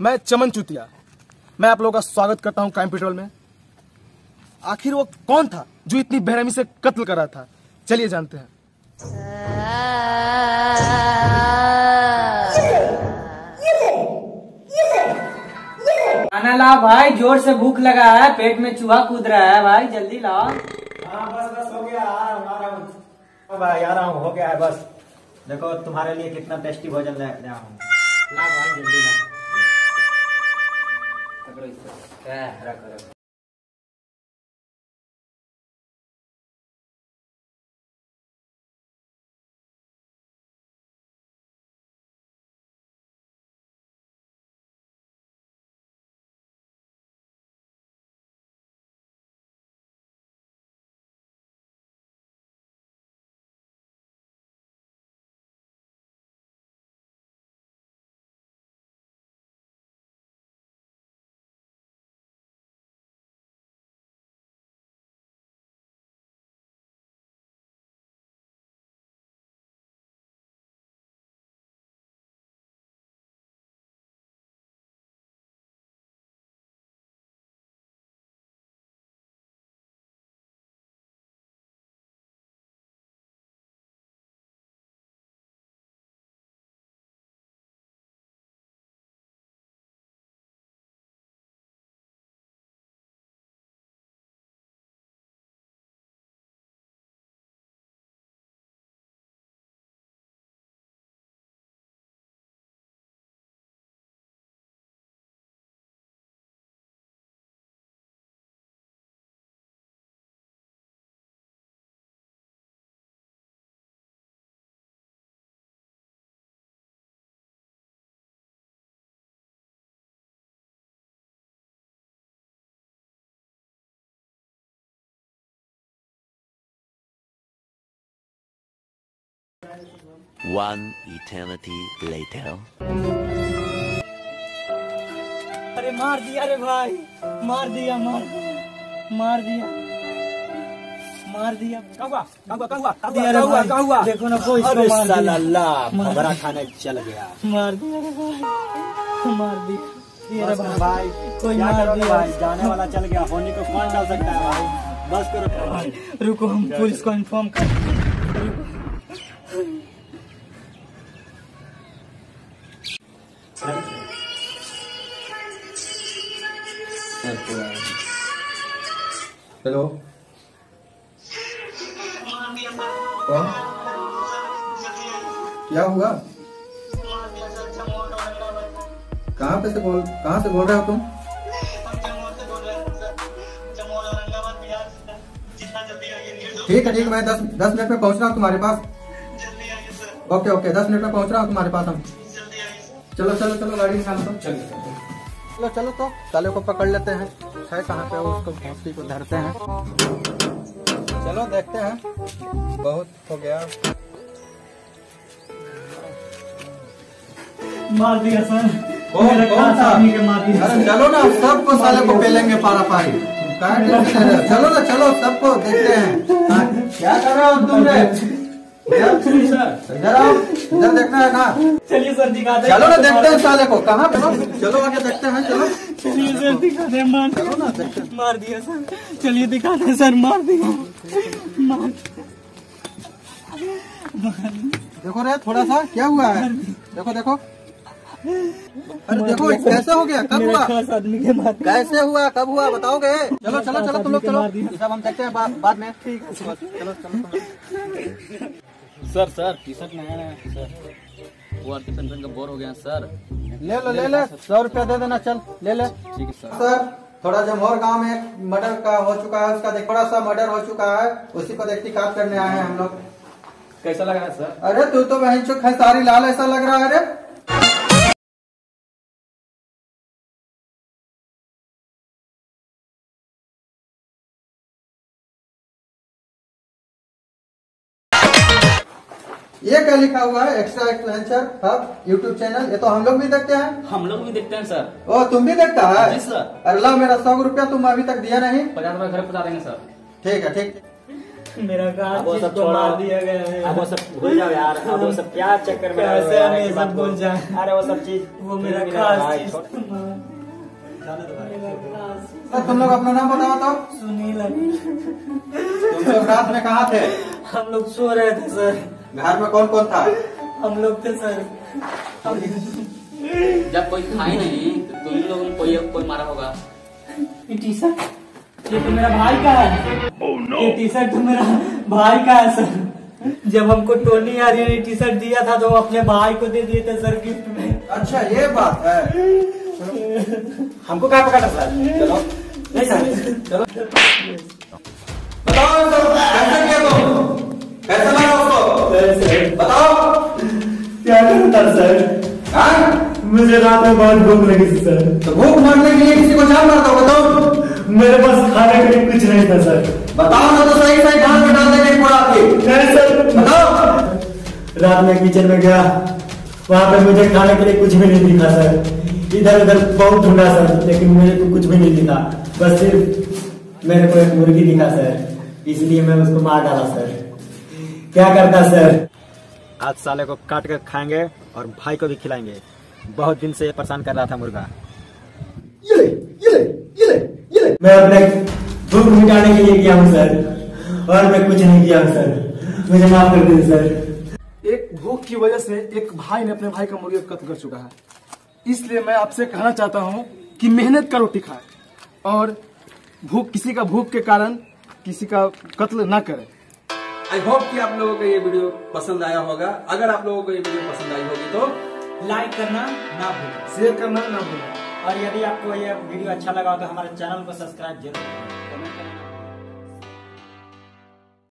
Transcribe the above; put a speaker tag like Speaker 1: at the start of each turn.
Speaker 1: मैं चमन चुतिया। मैं आप लोगों का स्वागत करता हूँ क्राइम पेट्रोल में। आखिर वो कौन था जो इतनी बेरहमी से कत्ल कर रहा था? चलिए जानते हैं।
Speaker 2: खाना लाओ भाई ज़ोर से भूख लगा है पेट में चूहा कूद रहा है भाई जल्दी लाओ।
Speaker 3: हाँ बस बस हो गया आ रहा हूँ आ रहा हूँ। हाँ भाई आ रहा हूँ हो गया है बस। देखो तुम्हारे लिए कितना टेस्टी भोजन ले ले आया हूँ
Speaker 2: ला भाई जल्दी ला। पकड़ो इसको
Speaker 4: One eternity later.
Speaker 2: अरे मार दिया रे भाई। मार दिया मार दिया मार दिया। मार दिया।
Speaker 3: हुआ क्या हुआ क्या हुआ
Speaker 2: देखो ना कोई
Speaker 3: अरे
Speaker 2: मार
Speaker 3: साला
Speaker 2: दिया।
Speaker 3: अल्लाह खबरा खाने चल गया।
Speaker 2: मार दिया रे भाई। मार दिया। दिया रे
Speaker 3: बस करो
Speaker 2: भाई।
Speaker 3: भाई।
Speaker 2: कोई मार दिया।
Speaker 3: भाई? जाने वाला चल गया। होने को कौन डाल सकता है भाई? बस करो।
Speaker 2: रुको हम पुलिस को इन्फॉर्म कर
Speaker 5: हेलो कौन क्या हुआ? कहाँ पे से बोल, कहाँ से बोल रहे हो तुम? ठीक है ठीक है, मैं दस दस मिनट में पहुँच रहा हूँ तुम्हारे पास। ओके ओके, दस मिनट में पहुँच रहा हूँ तुम्हारे पास हम। चलो चलो चलो, गाड़ी निकालो चलो। चलो चलो तो साले को पकड़ लेते हैं। है कहाँ पे उसको भौंसी को धरते हैं। चलो देखते हैं। बहुत हो गया।
Speaker 2: मार दिया सर।
Speaker 5: कौन कौन सा
Speaker 2: के
Speaker 5: अरे चलो ना सबको साले को पेलेंगे पारा पारी? चलो ना चलो सबको देखते हैं। हाँ, क्या कर रहे हो तुम इधर आओ। इधर देखना है ना।
Speaker 2: चलिए सर दिखाते
Speaker 5: चलो ना देखते हैं साले को। कहाँ पे चलो आगे देखते हैं चलो।
Speaker 2: चलिए सर दिखा दे मार
Speaker 5: चलो ना
Speaker 2: मार दिया सर। चलिए दिखा दे सर मार दिया। मार
Speaker 5: देखो रे थोड़ा सा क्या हुआ है? देखो देखो। अरे देखो कैसे हो गया? कब हुआ?
Speaker 2: के
Speaker 5: कैसे हुआ? कब हुआ? बताओगे? चलो चलो चलो तुम लोग चलो। सब हम देखते हैं बाद में। ठीक है। चलो चलो।
Speaker 6: सर सर टी शर्ट नया नया है, सर। वो आरती पेंशन का बोर हो गया सर।
Speaker 5: ले लो ले ले सौ रुपया दे देना चल ले ले।
Speaker 6: ठीक है सर।
Speaker 5: सर थोड़ा जमोर गाँव में मर्डर का हो चुका है उसका देख थोड़ा सा मर्डर हो चुका है उसी को देखती काट करने आए हैं हम लोग।
Speaker 6: कैसा लग रहा है सर?
Speaker 5: अरे तू तो बहन चुख है सारी लाल ऐसा लग रहा है रे ये क्या लिखा हुआ है? Extra adventure hub YouTube channel ये तो हम लोग भी देखते हैं।
Speaker 6: हम लोग भी देखते हैं सर।
Speaker 5: ओ तुम भी देखता है?
Speaker 6: जी सर।
Speaker 5: अरे ला मेरा सौ रुपया तुम अभी तक दिया नहीं।
Speaker 6: पचास रुपए घर पहुँचा देंगे सर।
Speaker 5: ठीक है ठीक।
Speaker 2: मेरा
Speaker 3: वो सब छोड़ो।
Speaker 2: मार दिया गया है।
Speaker 3: अब वो सब भूल जाओ यार। अब वो सब क्या चक्कर में हो
Speaker 2: सब भूल
Speaker 3: अरे वो सब चीज़
Speaker 2: वो मेरा खास
Speaker 5: तो तुम लोग अपना नाम बताओ तो।
Speaker 2: सुनील
Speaker 5: तुम लोग रात में कहाँ थे?
Speaker 2: हम लोग सो रहे थे सर।
Speaker 5: घर में कौन कौन था?
Speaker 2: हम लोग थे सर।
Speaker 6: जब कोई था ही नहीं तो तुम लोगों को कोई कोई मारा होगा।
Speaker 2: ये टी शर्ट ये तो मेरा भाई का है। ये टी शर्ट तो मेरा भाई का है सर। जब हमको टोनी यार ये टी शर्ट दिया था तो वो अपने भाई को दे दिए थे सर गिफ्ट में।
Speaker 5: अच्छा ये बात है।
Speaker 3: हमको क्या पकड़ा सर चलो। नहीं सर चलो।
Speaker 5: बताओ तो, कैसे किया तुम कैसे मारा उसको? बताओ।
Speaker 2: क्या करता सर?
Speaker 5: हाँ?
Speaker 2: मुझे रात में बहुत भूख लगी थी सर।
Speaker 5: तो भूख मारने के लिए किसी को जान मारता हो बताओ।
Speaker 2: मेरे पास खाने के लिए कुछ नहीं था सर।
Speaker 5: बताओ ना तो सही सही ढाल में डाल देंगे पूरा आपकी।
Speaker 2: नहीं सर।
Speaker 5: बताओ।
Speaker 2: रात में किचन में गया। वहाँ पे मुझे खाने के लिए कुछ भी नहीं दिखा सर। इधर उधर बहुत ढूंढा सर लेकिन मेरे को कुछ भी नहीं दिखा। बस सिर्फ़ मेरे को एक मुर्गी दिखा सर इसलिए मैं उसको मार डाला सर। क्या करता सर?
Speaker 3: आज साले को काट कर खाएँगे और भाई को भी खिलाएँगे। बहुत दिन से ये परेशान कर रहा था मुर्गा।
Speaker 2: मैं अपने भूख मिटाने के लिए किया हूँ सर और मैं कुछ नहीं किया हूँ सर। मुझे माफ़ कर दीजिए सर।
Speaker 1: एक भूख की वजह से एक भाई ने अपने भाई का मुर्गी को कत्ल कर चुका है। इसलिए मैं आपसे कहना चाहता हूँ कि मेहनत का रोटी खाए और भूख किसी का भूख के कारण किसी का कत्ल ना करें।
Speaker 7: आई होप कि आप लोगों को ये वीडियो पसंद आया होगा। अगर आप लोगों को ये वीडियो पसंद आई होगी तो
Speaker 3: लाइक करना ना भूलें।
Speaker 1: शेयर करना ना भूलें।
Speaker 3: और यदि आपको ये वीडियो अच्छा लगा हो तो हमारे चैनल को सब्सक्राइब ज़रूर करें।